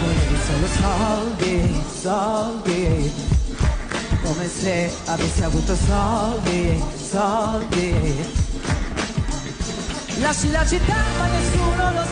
volevi solo soldi soldi. Come se avessi avuto soldi soldi. Lasci la città ma nessuno lo sa